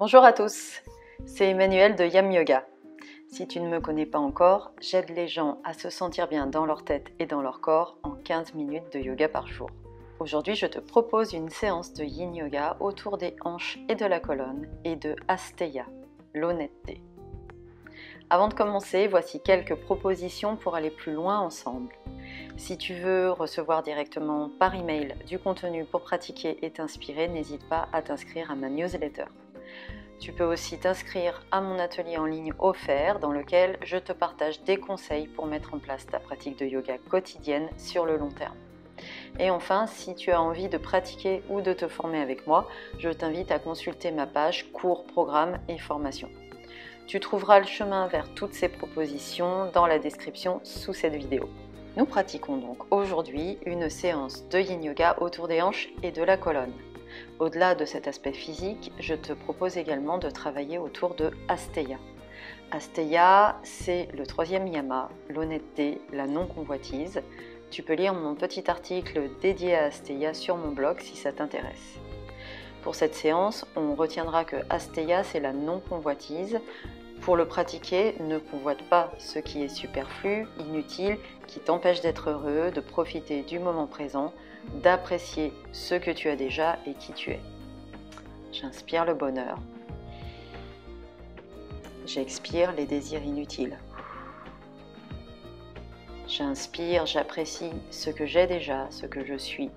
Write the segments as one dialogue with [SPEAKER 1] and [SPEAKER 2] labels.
[SPEAKER 1] Bonjour à tous, c'est Emmanuel de Yam Yoga. Si tu ne me connais pas encore, j'aide les gens à se sentir bien dans leur tête et dans leur corps en 15 minutes de yoga par jour. Aujourd'hui, je te propose une séance de yin yoga autour des hanches et de la colonne et de Asteya, l'honnêteté. Avant de commencer, voici quelques propositions pour aller plus loin ensemble. Si tu veux recevoir directement par email du contenu pour pratiquer et t'inspirer, n'hésite pas à t'inscrire à ma newsletter. Tu peux aussi t'inscrire à mon atelier en ligne offert dans lequel je te partage des conseils pour mettre en place ta pratique de yoga quotidienne sur le long terme. Et enfin, si tu as envie de pratiquer ou de te former avec moi, je t'invite à consulter ma page cours, programme et formation. Tu trouveras le chemin vers toutes ces propositions dans la description sous cette vidéo. Nous pratiquons donc aujourd'hui une séance de yin yoga autour des hanches et de la colonne. Au-delà de cet aspect physique, je te propose également de travailler autour de Asteya. Asteya, c'est le troisième yama, l'honnêteté, la non-convoitise. Tu peux lire mon petit article dédié à Asteya sur mon blog si ça t'intéresse. Pour cette séance, on retiendra que Asteya, c'est la non-convoitise. Pour le pratiquer, ne convoite pas ce qui est superflu, inutile, qui t'empêche d'être heureux, de profiter du moment présent, d'apprécier ce que tu as déjà et qui tu es. J'inspire le bonheur. J'expire les désirs inutiles. J'inspire, j'apprécie ce que j'ai déjà, ce que je suis.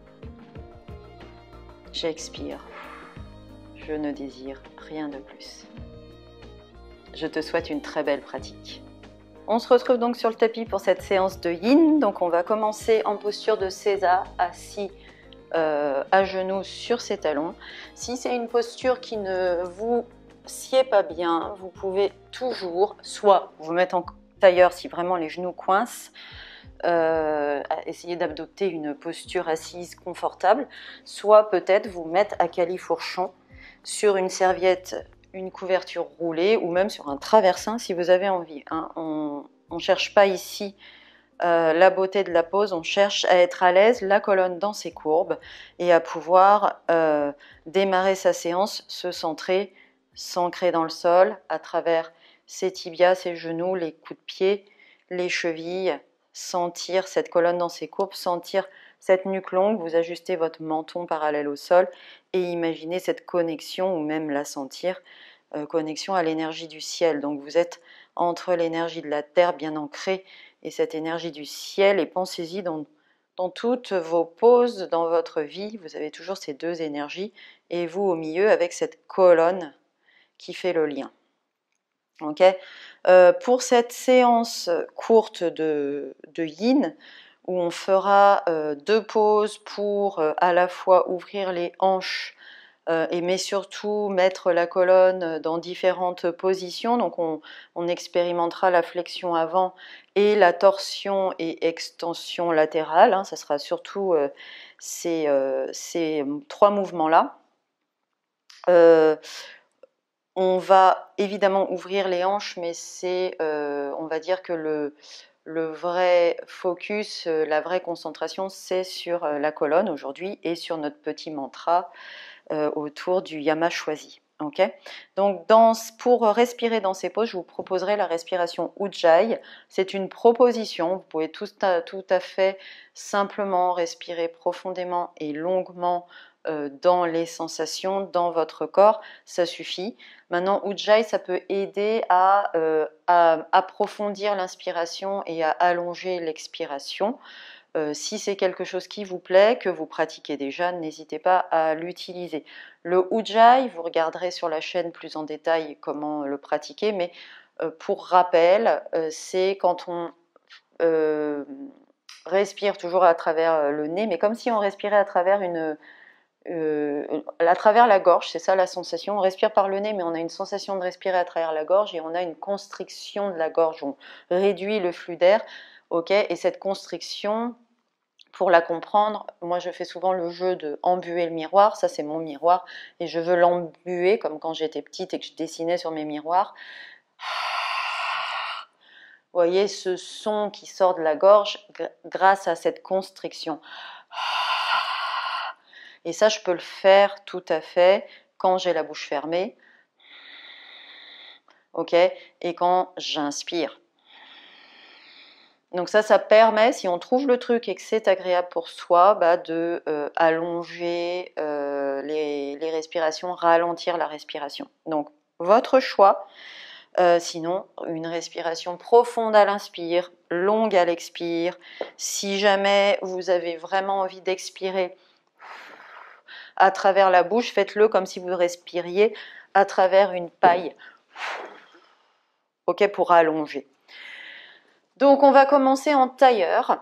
[SPEAKER 1] J'expire. Je ne désire rien de plus. Je te souhaite une très belle pratique. On se retrouve donc sur le tapis pour cette séance de yin. Donc on va commencer en posture de César, assis euh, à genoux sur ses talons. Si c'est une posture qui ne vous sied pas bien, vous pouvez toujours soit vous mettre en tailleur si vraiment les genoux coincent, euh, essayer d'adopter une posture assise confortable, soit peut-être vous mettre à califourchon sur une serviette une couverture roulée ou même sur un traversin si vous avez envie. Hein. On ne cherche pas ici euh, la beauté de la pose, on cherche à être à l'aise, la colonne dans ses courbes et à pouvoir euh, démarrer sa séance, se centrer, s'ancrer dans le sol à travers ses tibias, ses genoux, les coups de pied, les chevilles, sentir cette colonne dans ses courbes, sentir cette nuque longue, vous ajustez votre menton parallèle au sol et imaginez cette connexion ou même la sentir, euh, connexion à l'énergie du ciel. Donc vous êtes entre l'énergie de la terre bien ancrée et cette énergie du ciel et pensez-y dans, toutes vos poses dans votre vie, vous avez toujours ces deux énergies et vous au milieu avec cette colonne qui fait le lien. Euh, pour cette séance courte de, de yin, on fera euh, deux pauses pour euh, à la fois ouvrir les hanches euh, et mais surtout mettre la colonne dans différentes positions. Donc on, expérimentera la flexion avant et la torsion et extension latérale. Hein. Ça sera surtout ces, ces, trois mouvements-là. on va évidemment ouvrir les hanches, mais c'est, on va dire que le, le vrai focus, euh, la vraie concentration, c'est sur euh, la colonne aujourd'hui et sur notre petit mantra euh, autour du yama choisi. Donc pour respirer dans ces poses, je vous proposerai la respiration Ujjayi. C'est une proposition, vous pouvez tout à fait simplement respirer profondément et longuement dans les sensations, dans votre corps, ça suffit. Maintenant, Ujjayi, ça peut aider euh, à, approfondir l'inspiration et à allonger l'expiration. Euh, si c'est quelque chose qui vous plaît, que vous pratiquez déjà, n'hésitez pas à l'utiliser. Le Ujjayi, vous regarderez sur la chaîne plus en détail comment le pratiquer, mais pour rappel, c'est quand on respire toujours à travers le nez, mais comme si on respirait à travers une, euh, à travers la gorge, c'est ça la sensation. On respire par le nez, mais on a une sensation de respirer à travers la gorge et on a une constriction de la gorge. On réduit le flux d'air, ok Et cette constriction, pour la comprendre, moi je fais souvent le jeu de embuer le miroir. Ça c'est mon miroir et je veux l'embuer comme quand j'étais petite et que je dessinais sur mes miroirs. Vous voyez ce son qui sort de la gorge grâce à cette constriction. Et ça, je peux le faire tout à fait quand j'ai la bouche fermée. OK Et quand j'inspire. Donc ça, ça permet, si on trouve le truc et que c'est agréable pour soi, bah, de euh, allonger euh, les, respirations, ralentir la respiration. Donc votre choix. Euh, sinon, une respiration profonde à l'inspire, longue à l'expire. Si jamais vous avez vraiment envie d'expirer à travers la bouche, faites-le comme si vous respiriez à travers une paille. Ok, pour allonger. Donc on va commencer en tailleur.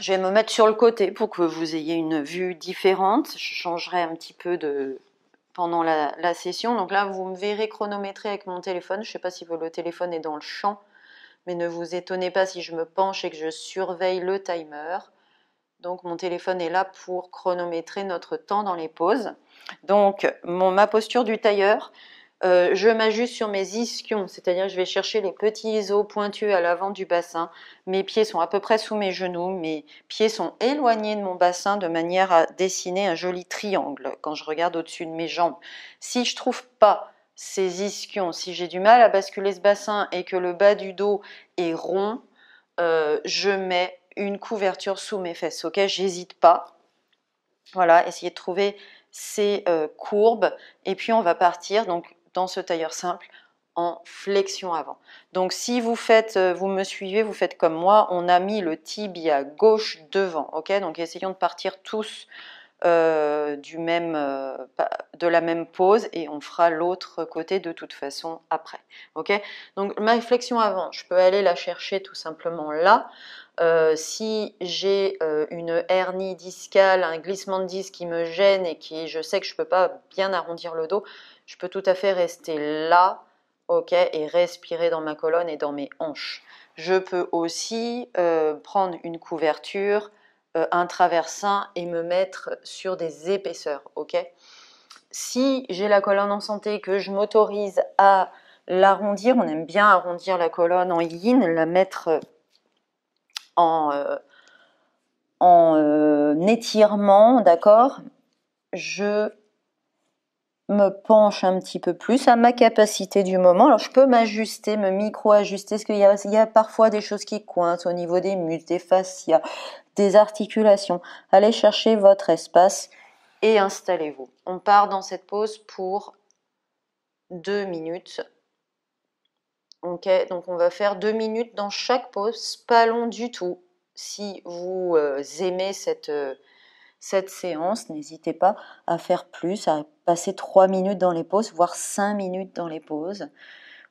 [SPEAKER 1] Je vais me mettre sur le côté pour que vous ayez une vue différente. Je changerai un petit peu de pendant la, session. Donc là, vous me verrez chronométrer avec mon téléphone. Je ne sais pas si le téléphone est dans le champ, mais ne vous étonnez pas si je me penche et que je surveille le timer. Donc mon téléphone est là pour chronométrer notre temps dans les pauses. Donc ma posture du tailleur, euh, je m'ajuste sur mes ischions, c'est-à-dire je vais chercher les petits os pointus à l'avant du bassin. Mes pieds sont à peu près sous mes genoux, mes pieds sont éloignés de mon bassin de manière à dessiner un joli triangle quand je regarde au-dessus de mes jambes. Si je trouve pas ces ischions, si j'ai du mal à basculer ce bassin et que le bas du dos est rond, euh, je mets une couverture sous mes fesses, ok? J'hésite pas. Voilà, essayez de trouver ces euh, courbes et puis on va partir. Donc dans ce tailleur simple en flexion avant. Donc si vous faites, euh, vous me suivez, vous faites comme moi, on a mis le tibia gauche devant, ok? Donc essayons de partir tous euh, du même, de la même pose et on fera l'autre côté de toute façon après, ok? Donc ma flexion avant, je peux aller la chercher tout simplement là. Si j'ai une hernie discale, un glissement de disque qui me gêne et qui je sais que je ne peux pas bien arrondir le dos, je peux tout à fait rester là, ok, et respirer dans ma colonne et dans mes hanches. Je peux aussi euh, prendre une couverture, euh, un traversin et me mettre sur des épaisseurs, ok. Si j'ai la colonne en santé, que je m'autorise à l'arrondir, on aime bien arrondir la colonne en yin, la mettre en, euh, en étirement, d'accord? Je me penche un petit peu plus à ma capacité du moment. Alors je peux m'ajuster, me micro-ajuster, parce qu'il y, y, a parfois des choses qui coincent au niveau des muscles, des fascias, des articulations. Allez chercher votre espace et installez-vous. On part dans cette pause pour deux minutes. Donc on va faire deux minutes dans chaque pause, pas long du tout. Si vous euh, aimez cette... Euh, cette séance, n'hésitez pas à faire plus, à passer 3 minutes dans les pauses, voire 5 minutes dans les pauses.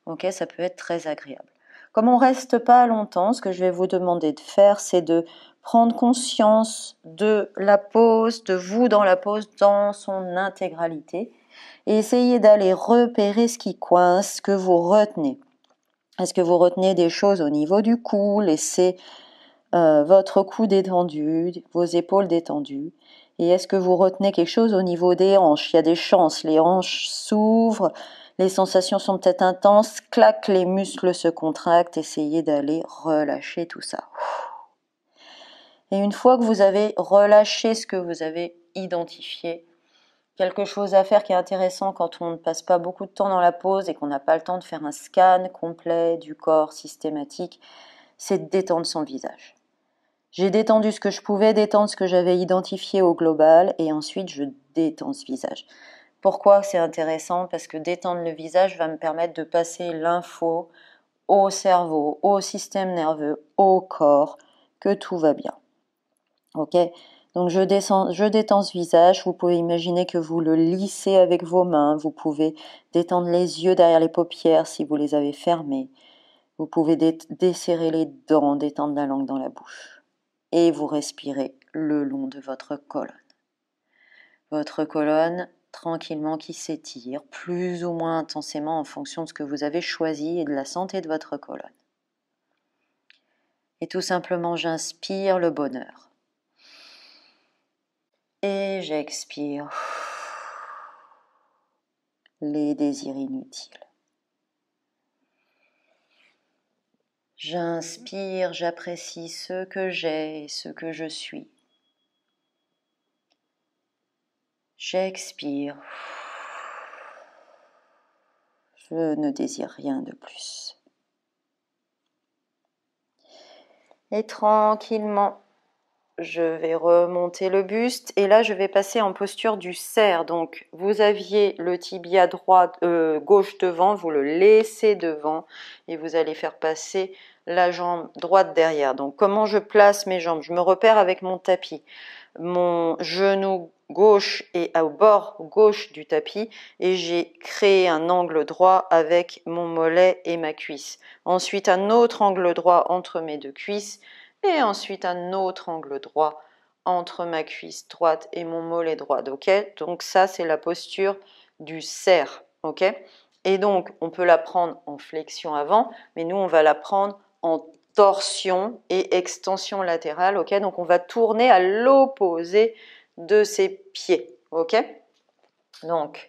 [SPEAKER 1] Ok, ça peut être très agréable. Comme on reste pas longtemps, ce que je vais vous demander de faire, c'est de prendre conscience de la pause, de vous dans la pause dans son intégralité, et essayer d'aller repérer ce qui coince, ce que vous retenez. Est-ce que vous retenez des choses au niveau du cou Laissez euh, votre cou détendu, vos épaules détendues? Et est-ce que vous retenez quelque chose au niveau des hanches? Il y a des chances, les hanches s'ouvrent, les sensations sont peut-être intenses, clac, les muscles se contractent, essayez d'aller relâcher tout ça. Et une fois que vous avez relâché ce que vous avez identifié, quelque chose à faire qui est intéressant quand on ne passe pas beaucoup de temps dans la pause et qu'on n'a pas le temps de faire un scan complet du corps systématique, c'est de détendre son visage. J'ai détendu ce que je pouvais détendre, ce que j'avais identifié au global, et ensuite je détends ce visage. Pourquoi c'est intéressant? Parce que détendre le visage va me permettre de passer l'info au cerveau, au système nerveux, au corps, que tout va bien. Ok? Donc je, détends ce visage, vous pouvez imaginer que vous le lissez avec vos mains, vous pouvez détendre les yeux derrière les paupières si vous les avez fermés, vous pouvez desserrer les dents, détendre la langue dans la bouche et vous respirez le long de votre colonne. Votre colonne tranquillement qui s'étire plus ou moins intensément en fonction de ce que vous avez choisi et de la santé de votre colonne. Et tout simplement, j'inspire le bonheur. Et j'expire les désirs inutiles. J'inspire, j'apprécie ce que j'ai et ce que je suis. J'expire. Je ne désire rien de plus. Et tranquillement, je vais remonter le buste et là je vais passer en posture du cerf. Donc vous aviez le tibia droit, euh, gauche devant, vous le laissez devant et vous allez faire passer la jambe droite derrière. Donc comment je place mes jambes? Je me repère avec mon tapis. Mon genou gauche est au bord gauche du tapis et j'ai créé un angle droit avec mon mollet et ma cuisse. Ensuite un autre angle droit entre mes deux cuisses et ensuite un autre angle droit entre ma cuisse droite et mon mollet droit. Ok? Donc ça c'est la posture du cerf. Ok? Et donc on peut la prendre en flexion avant, mais nous on va la prendre en torsion et extension latérale. Ok? Donc on va tourner à l'opposé de ses pieds. Ok? Donc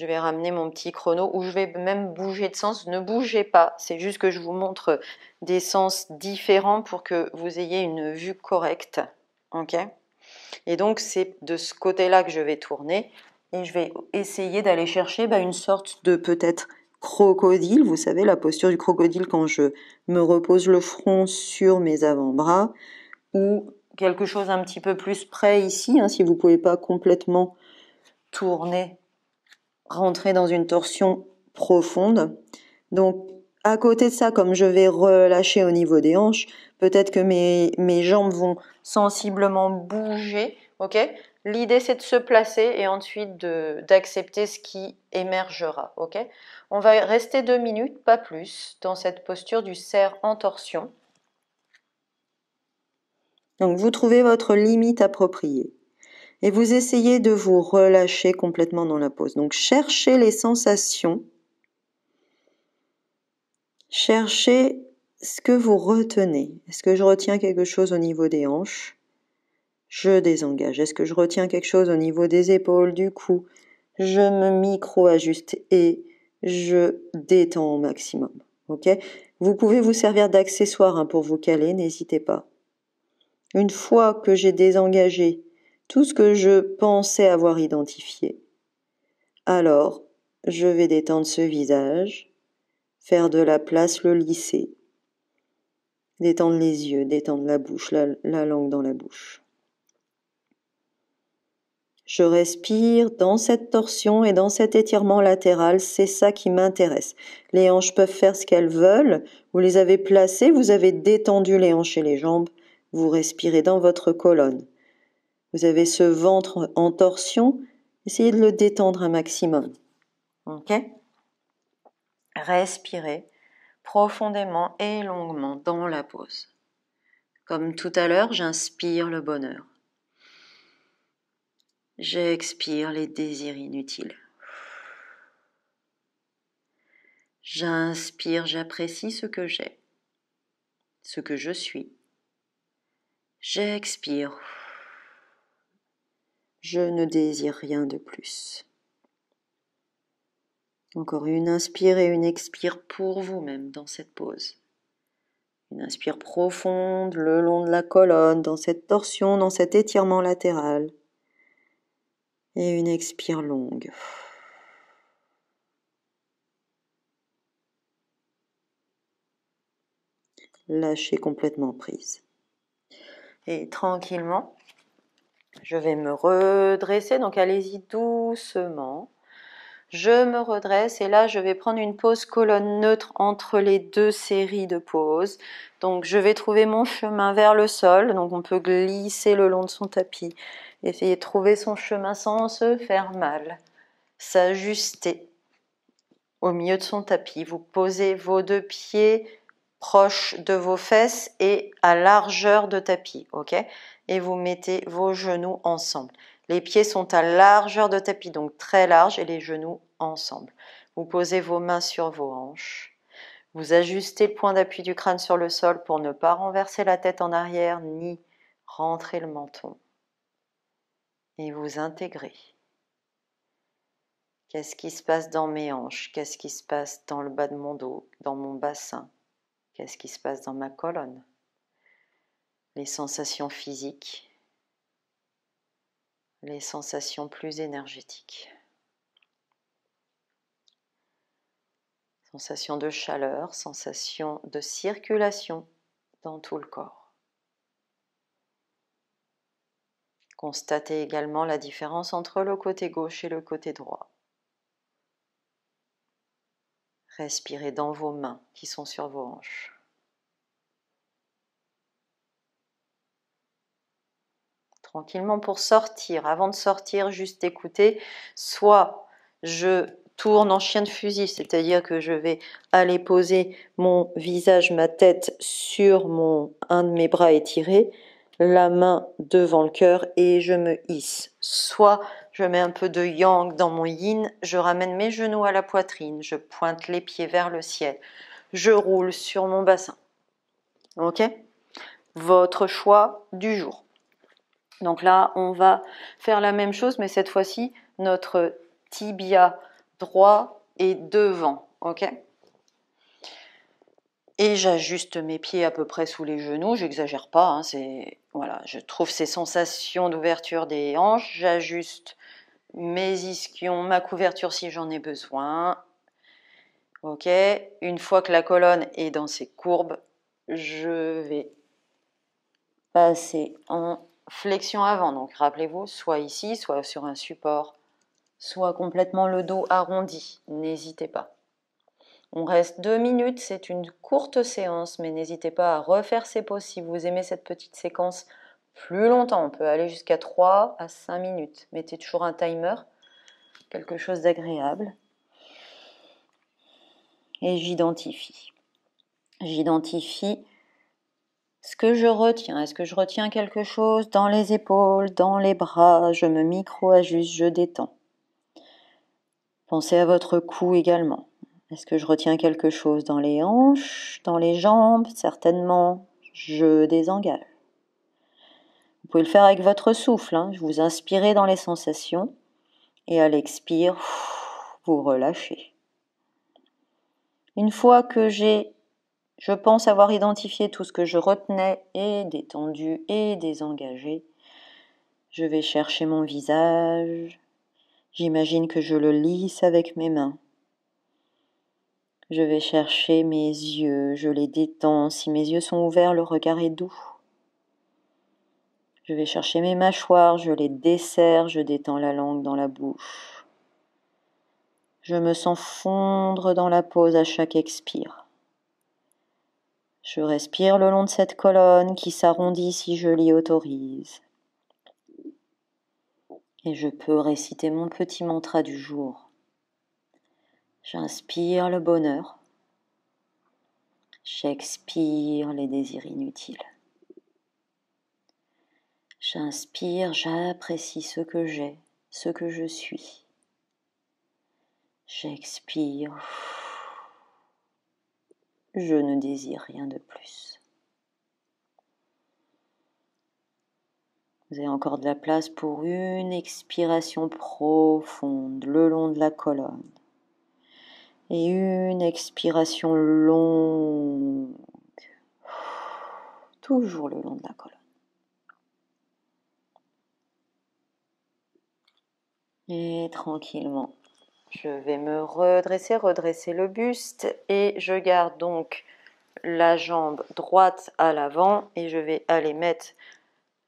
[SPEAKER 1] je vais ramener mon petit chrono ou je vais même bouger de sens. Ne bougez pas, c'est juste que je vous montre des sens différents pour que vous ayez une vue correcte. Ok? Et donc c'est de ce côté-là que je vais tourner et je vais essayer d'aller chercher bah, une sorte de peut-être crocodile. Vous savez la posture du crocodile quand je me repose le front sur mes avant-bras ou quelque chose un petit peu plus près ici, hein, si vous ne pouvez pas complètement tourner rentrer dans une torsion profonde. Donc, à côté de ça, comme je vais relâcher au niveau des hanches, peut-être que mes, mes jambes vont sensiblement bouger. Ok? L'idée, c'est de se placer et ensuite d'accepter ce qui émergera. Ok? On va rester deux minutes, pas plus, dans cette posture du cerf en torsion. Donc, vous trouvez votre limite appropriée et vous essayez de vous relâcher complètement dans la pose. Donc cherchez les sensations, cherchez ce que vous retenez. Est-ce que je retiens quelque chose au niveau des hanches? Je désengage. Est-ce que je retiens quelque chose au niveau des épaules, du cou? Je me micro-ajuste et je détends au maximum. Vous pouvez vous servir d'accessoires hein, pour vous caler, n'hésitez pas. Une fois que j'ai désengagé tout ce que je pensais avoir identifié. Alors, je vais détendre ce visage, faire de la place, le lisser, détendre les yeux, détendre la bouche, la, la langue dans la bouche. Je respire dans cette torsion et dans cet étirement latéral, c'est ça qui m'intéresse. Les hanches peuvent faire ce qu'elles veulent, vous les avez placées, vous avez détendu les hanches et les jambes, vous respirez dans votre colonne. Vous avez ce ventre en torsion, essayez de le détendre un maximum. Ok Respirez profondément et longuement dans la pause. Comme tout à l'heure, j'inspire le bonheur. J'expire les désirs inutiles. J'inspire, j'apprécie ce que j'ai, ce que je suis. J'expire. Je ne désire rien de plus. Encore une inspire et une expire pour vous-même dans cette pause. Une inspire profonde le long de la colonne, dans cette torsion, dans cet étirement latéral. Et une expire longue. Lâchez complètement prise. Et tranquillement, je vais me redresser, donc allez-y doucement. Je me redresse et là je vais prendre une pause colonne neutre entre les deux séries de pauses. Donc je vais trouver mon chemin vers le sol, donc on peut glisser le long de son tapis, essayer de trouver son chemin sans se faire mal, s'ajuster au milieu de son tapis. Vous posez vos deux pieds proches de vos fesses et à largeur de tapis, ok? Et vous mettez vos genoux ensemble. Les pieds sont à largeur de tapis, donc très large, et les genoux ensemble. Vous posez vos mains sur vos hanches. Vous ajustez le point d'appui du crâne sur le sol pour ne pas renverser la tête en arrière ni rentrer le menton. Et vous intégrez. Qu'est-ce qui se passe dans mes hanches? Qu'est-ce qui se passe dans le bas de mon dos, dans mon bassin? Qu'est-ce qui se passe dans ma colonne? Les sensations physiques, les sensations plus énergétiques. Sensation de chaleur, sensation de circulation dans tout le corps. Constatez également la différence entre le côté gauche et le côté droit. Respirez dans vos mains qui sont sur vos hanches. Tranquillement pour sortir. Avant de sortir, juste écouter. Soit je tourne en chien de fusil, c'est-à-dire que je vais aller poser mon visage, ma tête sur mon un de mes bras étirés, la main devant le cœur et je me hisse. Soit je mets un peu de yang dans mon yin, je ramène mes genoux à la poitrine, je pointe les pieds vers le ciel, je roule sur mon bassin. Ok? Votre choix du jour. Donc là, on va faire la même chose, mais cette fois-ci, notre tibia droit est devant. Ok? Et j'ajuste mes pieds à peu près sous les genoux, j'exagère pas, hein, c'est voilà, je trouve ces sensations d'ouverture des hanches, j'ajuste mes ischions, ma couverture si j'en ai besoin. Ok, une fois que la colonne est dans ses courbes, je vais passer en flexion avant. Donc rappelez-vous, soit ici, soit sur un support, soit complètement le dos arrondi. N'hésitez pas. On reste deux minutes, c'est une courte séance, mais n'hésitez pas à refaire ces pauses si vous aimez cette petite séquence plus longtemps. On peut aller jusqu'à 3 à 5 minutes. Mettez toujours un timer, quelque chose d'agréable. Et j'identifie. J'identifie ce que je retiens. Est-ce que je retiens quelque chose dans les épaules, dans les bras? Je me micro-ajuste, je détends. Pensez à votre cou également. Est-ce que je retiens quelque chose dans les hanches, dans les jambes? Certainement, je désengage. Vous pouvez le faire avec votre souffle. Hein. Vous inspirez dans les sensations et à l'expire, vous relâchez. Une fois que j'ai, je pense avoir identifié tout ce que je retenais et détendu et désengagé, je vais chercher mon visage. J'imagine que je le lisse avec mes mains. Je vais chercher mes yeux, je les détends. Si mes yeux sont ouverts, le regard est doux. Je vais chercher mes mâchoires, je les desserre, je détends la langue dans la bouche. Je me sens fondre dans la pause à chaque expire. Je respire le long de cette colonne qui s'arrondit si je l'y autorise. Et je peux réciter mon petit mantra du jour. J'inspire le bonheur. J'expire les désirs inutiles. J'inspire, j'apprécie ce que j'ai, ce que je suis. J'expire. Je ne désire rien de plus. Vous avez encore de la place pour une expiration profonde le long de la colonne. Et une expiration longue. Toujours le long de la colonne. Et tranquillement, je vais me redresser, redresser le buste et je garde donc la jambe droite à l'avant et je vais aller mettre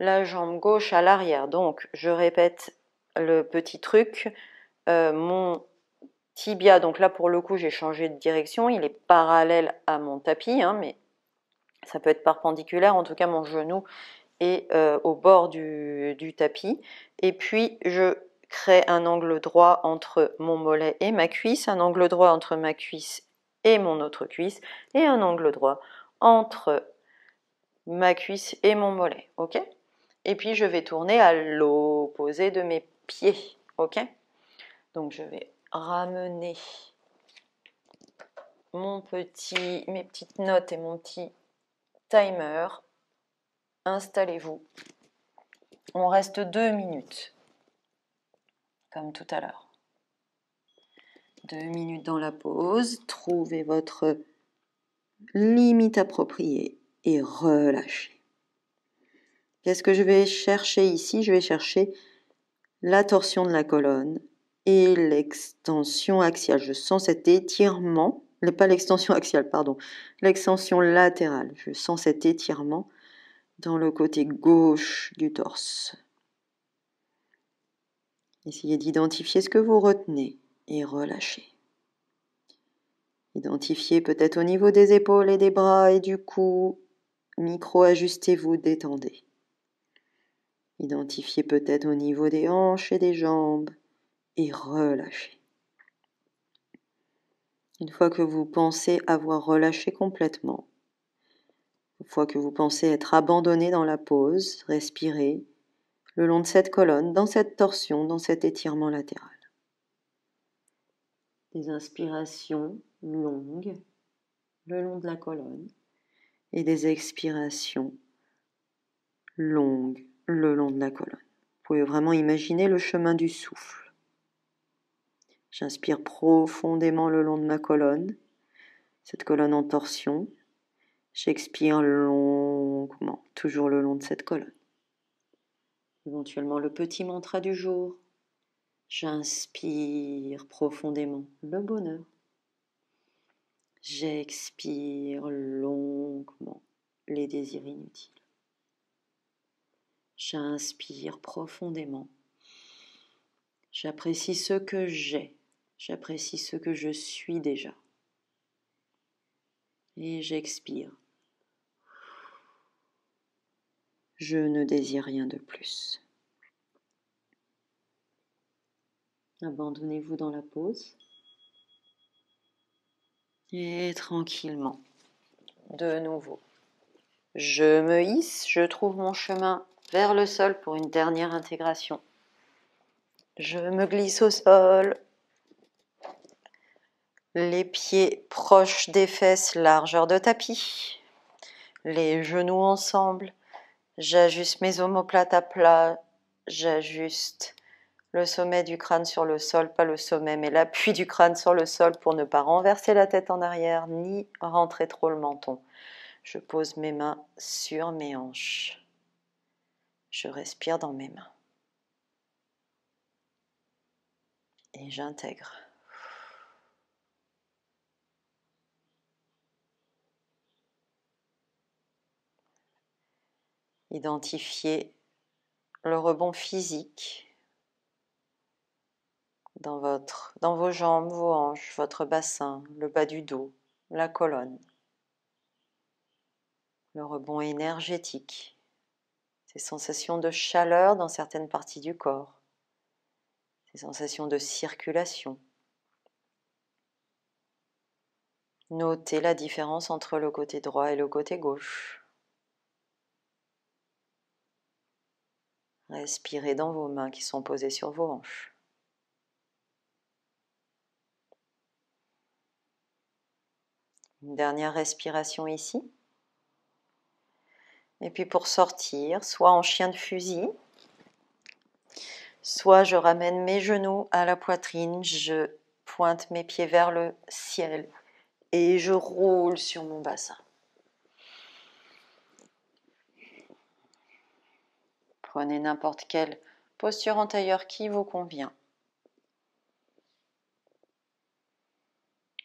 [SPEAKER 1] la jambe gauche à l'arrière. Donc je répète le petit truc. Euh, mon tibia, donc là pour le coup j'ai changé de direction, il est parallèle à mon tapis, hein, mais ça peut être perpendiculaire. En tout cas mon genou est euh, au bord du, du tapis. Et puis je crée un angle droit entre mon mollet et ma cuisse, un angle droit entre ma cuisse et mon autre cuisse, et un angle droit entre ma cuisse et mon mollet, ok? Et puis je vais tourner à l'opposé de mes pieds, ok? Donc je vais ramener mon petit, mes petites notes et mon petit timer. Installez-vous. On reste deux minutes comme tout à l'heure. Deux minutes dans la pause, trouvez votre limite appropriée et relâchez. Qu'est-ce que je vais chercher ici? Je vais chercher la torsion de la colonne et l'extension axiale. Je sens cet étirement, pas l'extension axiale, pardon, l'extension latérale. Je sens cet étirement dans le côté gauche du torse. Essayez d'identifier ce que vous retenez et relâchez. Identifiez peut-être au niveau des épaules et des bras et du cou. Micro-ajustez-vous, détendez. Identifiez peut-être au niveau des hanches et des jambes et relâchez. Une fois que vous pensez avoir relâché complètement, une fois que vous pensez être abandonné dans la pause, respirez le long de cette colonne, dans cette torsion, dans cet étirement latéral. Des inspirations longues le long de la colonne et des expirations longues le long de la colonne. Vous pouvez vraiment imaginer le chemin du souffle. J'inspire profondément le long de ma colonne, cette colonne en torsion. J'expire longuement, toujours le long de cette colonne. Éventuellement le petit mantra du jour. J'inspire profondément le bonheur. J'expire longuement les désirs inutiles. J'inspire profondément. J'apprécie ce que j'ai. J'apprécie ce que je suis déjà. Et j'expire. Je ne désire rien de plus. Abandonnez-vous dans la pause. Et tranquillement, de nouveau, je me hisse, je trouve mon chemin vers le sol pour une dernière intégration. Je me glisse au sol, les pieds proches des fesses, largeur de tapis, les genoux ensemble. J'ajuste mes omoplates à plat, j'ajuste le sommet du crâne sur le sol, pas le sommet, mais l'appui du crâne sur le sol pour ne pas renverser la tête en arrière ni rentrer trop le menton. Je pose mes mains sur mes hanches. Je respire dans mes mains. Et j'intègre. Identifiez le rebond physique dans, dans vos jambes, vos hanches, votre bassin, le bas du dos, la colonne. Le rebond énergétique ces sensations de chaleur dans certaines parties du corps, ces sensations de circulation. Notez la différence entre le côté droit et le côté gauche. Respirez dans vos mains qui sont posées sur vos hanches. Une dernière respiration ici. Et puis pour sortir, soit en chien de fusil, soit je ramène mes genoux à la poitrine, je pointe mes pieds vers le ciel et je roule sur mon bassin. Prenez n'importe quelle posture en tailleur qui vous convient.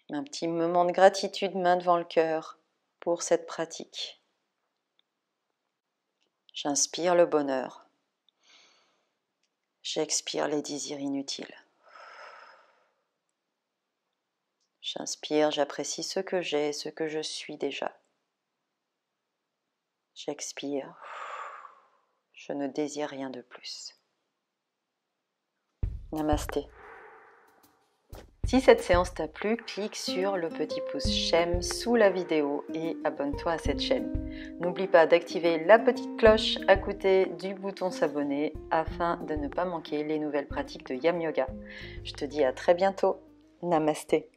[SPEAKER 1] Un petit moment de gratitude main devant le cœur pour cette pratique. J'inspire le bonheur. J'expire les désirs inutiles. J'inspire, j'apprécie ce que j'ai, ce que je suis déjà. J'expire, je ne désire rien de plus. Namasté. Si cette séance t'a plu, clique sur le petit pouce j'aime sous la vidéo et abonne-toi à cette chaîne. N'oublie pas d'activer la petite cloche à côté du bouton s'abonner afin de ne pas manquer les nouvelles pratiques de Yam Yoga. Je te dis à très bientôt. Namasté.